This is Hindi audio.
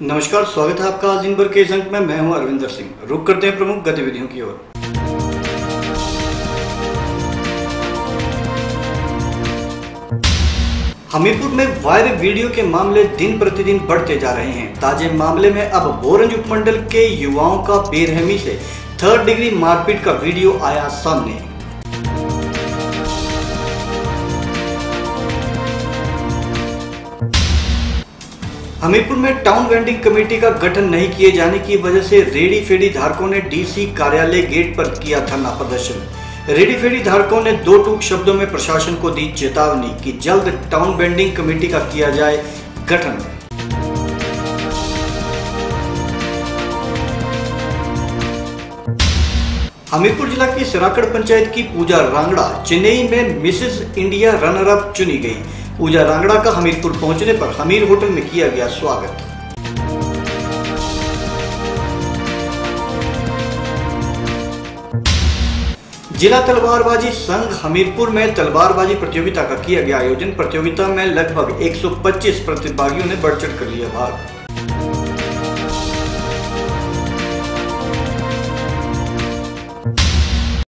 नमस्कार, स्वागत है आपका आज दिन भर के अंक में। मैं हूँ अरविंदर सिंह। रुक करते हैं प्रमुख गतिविधियों की ओर। हमीरपुर में वायरल वीडियो के मामले दिन प्रतिदिन बढ़ते जा रहे हैं। ताजे मामले में अब बोरंज उपमंडल के युवाओं का बेरहमी से थर्ड डिग्री मारपीट का वीडियो आया सामने। हमीरपुर में टाउन वेंडिंग कमेटी का गठन नहीं किए जाने की वजह से रेडी फेडी धारकों ने डीसी कार्यालय गेट पर किया धरना प्रदर्शन रेडी फेडी धारकों ने दो टूक शब्दों में प्रशासन को दी चेतावनी कि जल्द टाउन वेंडिंग कमेटी का किया जाए गठन। हमीरपुर जिला की सराकड़ पंचायत की पूजा रांगड़ा, चेन्नई में मिसेस इंडिया रनर अप चुनी गई। पूजा रांगड़ा का हमीरपुर पहुँचने पर हमीर होटल में किया गया स्वागत। जिला तलवारबाजी संघ हमीरपुर में तलवारबाजी प्रतियोगिता का किया गया आयोजन। प्रतियोगिता में लगभग 125 प्रतिभागियों ने बढ़ चढ़ कर लिया भाग।